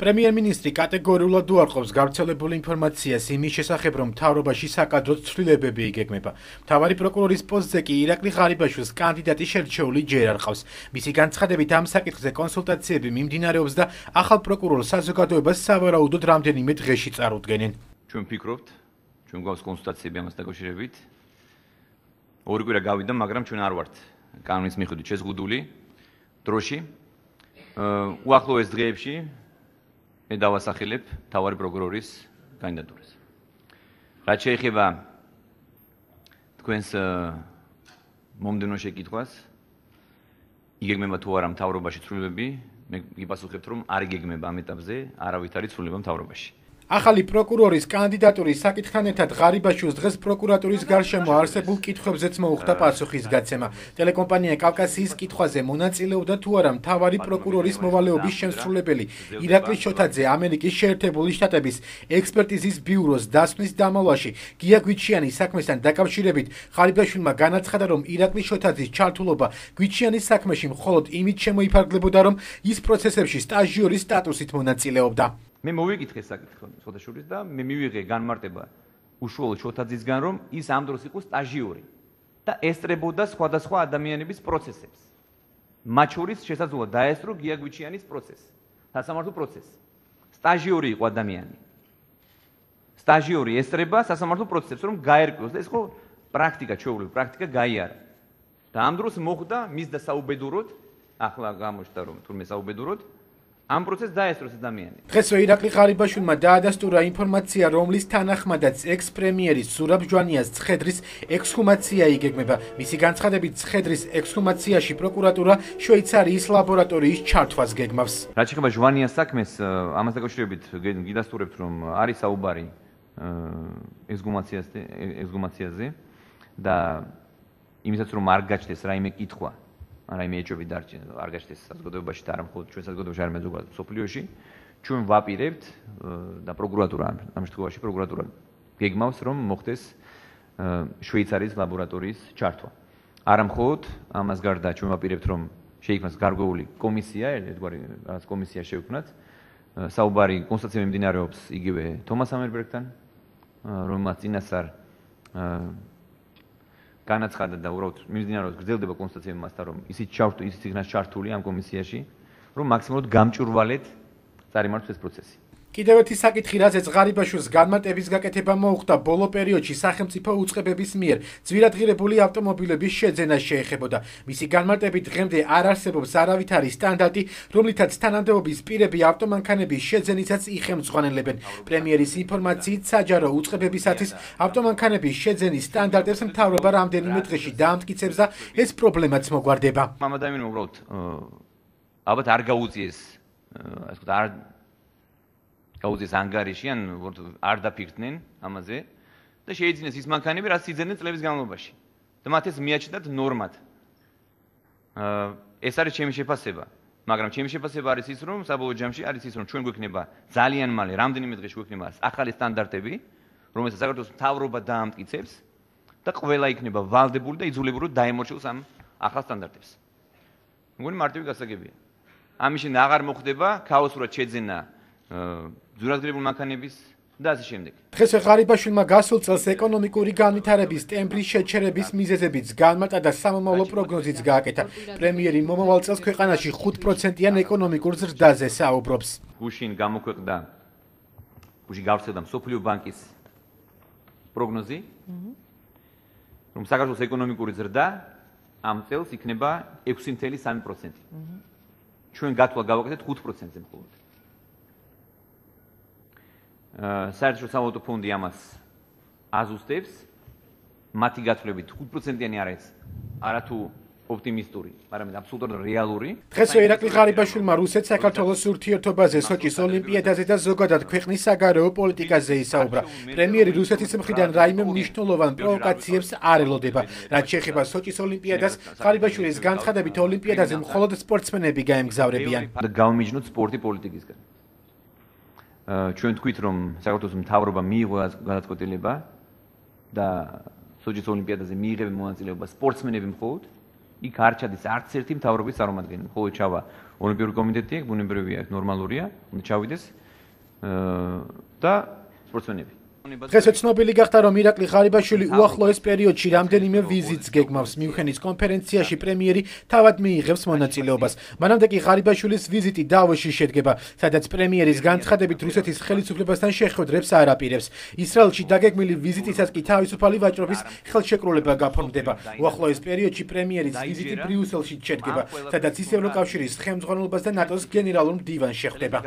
პრემიერ-მინისტრი კატეგორიულად უარყოფს გავრცელებული ინფორმაციას იმის შესახებ, რომ მთავრობაში საკადრო ცვლილებები იგეგმება. მთავარი პროკურორის პოსტზე კი ირაკლი ღარიბაშვილს კანდიდატი შერჩეული ჯერ არ ყავს. მისი განცხადებით ამ საკითხზე კონსულტაციები მიმდინარეობს და ახალ პროკურორ საზოგადოებას სავარაუდოდ რამდენიმე დღეში წარუდგენენ. ჩვენ ვფიქრობთ, ჩვენ გვაქვს კონსულტაციები ამას დაკავშირებით. ორი კვირა გავიდა, მაგრამ ჩვენ არ ვართ კანონის მიხედვით შეზღუდული დროში. უახლოეს დღეებში მე დავასახელებ თავარი პროკურორის კანდიდატურას. რაც შეეხება თქვენს მომდენო შეკითხვას, იგეგმება თუ არა მთავრობაში ცვლილებები, მე გიპასუხებთ რომ არ იგეგმება ამ ეტაპზე არავითარი ცვლილება მთავრობაში. ახალი პროკურორის კანდიდატურის საკითხთან ერთად ღარიბაშვილს დღეს პროკურატურის გარშემო არსებულ კითხვებზეც მოუხდა პასუხის გაცემა. ტელეკომპანია კავკასიის კითხვაზე მონაწილეობდა თუ არა მთავარი პროკურორის მოვალეობის შემსრულებელი ირაკლი შოთაძე ამერიკის შეერთებული შტატების ექსპერტიზის ბიუროს დასვნის დამალვაში გია გვიჩიანის საქმესთან დაკავშირებით ღარიბაშვილმა განაცხადა რომ ირაკლი შოთაძის ჩართულობა გვიჩიანის საქმეში მხოლოდ იმით შემოიფარგლებოდა რომ ის პროცესებში სტაჟიორის სტატუსით მონაწილეობდა. მე მოვიკითხე საკითხი სოდაშურის და მე მივიღე განმარტება უშუალოდ შოთაძისგან რომ ის ამ დროს იყო სტაჟიორი და ესწრებოდა სხვადასხვა ადამიანების პროცესებს. მათ შორის შესაძლოა დაესწრო გიაგვიჩიანის პროცესი სასამართლო პროცესი სტაჟიორი იყო ადამიანი. სტაჟიორი ესწრება სასამართლო პროცესებს რომ გაერკვიოს და ეს ხო პრაქტიკა ჩვეულებრივი პრაქტიკა გაიარა. და ამ დროს მოხდა მის და საუბედუროდ ახლა გამოჩნდა რომ თურმე საუბედუროდ ამ პროცესს დაესწროს ადამიანი. დღესვე ირაკლი ღარიბაშვილმა დაადასტურა ინფორმაცია, რომლის თანახმადაც ექს-პრემიერის სურაბ ჟვანიას ცხედრის ექსჰუმაცია იგეგმება. მისი განცხადებით, ცხედრის ექსჰუმაციაში პროკურატურა შვეიცარიის ლაბორატორიის ჩართვას გეგმავს. რაც შეეხება ჟვანიას საქმეს, ამას დაკავშირებით გიდასტურებთ, რომ არის საუბარი ექსჰუმაციაზე, ექსჰუმაციაზე და იმისაც რომ არ გაჩნდეს რაიმე კითხვა რაიმე ეჭვები დარჩენ არ გაჩნდეს საზოგადოებაში და არ მხოლოდ ჩვენ საზოგადოებაში არ მეზოგად სოფლიოში. ჩვენ ვაპირებთ და პროკურატურა ამ შემთხვევაში პროკურატურა გეგმავს რომ მოხდეს შვეიცარიის ლაბორატორიის ჩართვა. არ მხოლოდ ამას გარდა ჩვენ ვაპირებთ რომ შეიქმნას გარკვეული კომისია ერთგვარი რაღაც კომისია შევქმნათ საუბარი კონსტიტუცია მიმდინარეობს იგივე თომას ამერბერგთან რომელმაც წინასწარ განაცხადა და უბრალოდ მიმდინარეობს გრძელდება კონსტიტუცია მასთან რომ ისიც ჩართული ისიც იქნას ჩართული ამ კომისიაში რომ მაქსიმალურად გამჭურვალეთ წარიმართოს ეს პროცესი კიდევ ერთი საკითხი, რაზეც ღარიბაშვილს განმარტების გაკეთება მოუხდა ბოლო პერიოდში სახელმწიფო უწყებების მიერ, ძვირადღირებული ავტომობილების შეძენა შეეხებოდა. მისი განმარტებით დღემდე არ არსებობს არავითარი სტანდარტი, რომლითაც თანამდებობის პირები ავტომანქანების შეძენითაც იხემძღვანელებენ. პრემიერის ინფორმაციით, საჯარო უწყებებისათვის ავტომანქანების შეძენის სტანდარტებს მთავრობა რამდენიმე დღეში დაამტკიცებს და ეს პრობლემაც მოგვარდება. მამ ადამიანმა უბრალოდ ალბათ არ გაუწიეს, ასე ვთქვათ, არ გაუძეს ანგარიში ან არ დაფიქრდნენ ამაზე და შეიძინეს ის მანქანები რაც იძენენ წლების განმავლობაში. და მათ ეს მიაჩნდათ ნორმად. აა ეს არის ჩემი შეფასება. მაგრამ ჩემი შეფასება არის ის რომ საბოლოო ჯამში არის ის რომ ჩვენ გვექნება ძალიან მალე რამდენიმე დღეში გვექნება ახალი სტანდარტები რომელსაც საქართველოს მთავრობა დაამტკიცებს და ყველა იქნება ვალდებული და იძულებული რომ დაემორჩილოს ამ ახალ სტანდარტებს. მგონი მარტივი გასაგებია. ამის შენ აღარ მოხდება ქაოსურად შეძენა ზურაგდებულ მანქანების და ასე შემდეგ. დღეს ღარიბაშვილმა გასულ წელს ეკონომიკური განვითარების ტემპის შეჩერების მიზეზებიც განმარტა და სამომავლო პროგნოზიც გააკეთა. პრემიერი მომავალ წელს ქვეყანაში 5%-იან ეკონომიკურ ზრდაზე საუბრობს. გუშინ გამოქვეყნდა გუშინ გავრცელდა სოფლიო ბანკის პროგნოზი. რომ საქართველოს ეკონომიკური ზრდა ამ წელს იქნება 6.3%. ჩვენ გათვალ გავაკეთეთ 5%-ზე მხოლოდ. საერთაშორისო სავალუტო ფონდი ამას აზუსტებს მათი გათვლებით 5%-იანი არის არათუ ოპტიმისტური, მაგრამ აბსოლუტურად რეალური. დღეს ირაკლი ღარიბაშვილმა რუსეთ საქართველოს ურთიერთობაზე სოჭის ოლიმპიადაზე და ზოგადად ქვეყნის საგარეო პოლიტიკაზე ისაუბრა. პრემიერი რუსეთის მხრიდან რაიმე მნიშვნელოვან პროვოკაციებს არ ელოდება. რაც შეეხება სოჭის ოლიმპიადას, ღარიბაშვილის განცხადებით ოლიმპიადაზე მხოლოდ სპორტსმენები გაემგზავრებიან. და გავმიჯნოთ სპორტი პოლიტიკისგან. ჩვენ თქვით რომ საქართველოს მთავრობა მიიღო გადაწყვეტილება და სოჭის ოლიმპიადაზე მიიღებენ მონაწილეობა სპორტსმენები მხოლოდ. იქ არ ჩადის არც ერთი მთავრობის წარმომადგენელი. მხოლოდ ჩავა ოლიმპიური კომიტეტი აქვს, ბუნებრივია, ნორმალურია, უნდა ჩავიდეს და სპორტსმენები დღეს ცნობილი გახდა რომ ირაკლი ღარიბაშვილი უახლოეს პერიოდში რამდენიმე ვიზიტს გეგმავს. მიუხედის კონფერენციაში პრემიერი თავად მიიღებს მონაწილეობას. მანამდე კი ღარიბაშვილის ვიზიტი დავოში შედგება სადაც პრემიერის განცხადებით რუსეთის ხელისუფლებასთან შეხვედრებს არ აპირებს ისრაელში დაგეგმილი ვიზიტისას კი თავისუფალი ვაჭრობის ხელშეკრულება გაფორმდება. უახლოეს პერიოდში პრემიერის ვიზიტი ბრიუსელში შედგება სადაც ის ევროკავშირის ხელმძღვანელობას და ნატოს გენერალურ მდივანს შეხვდება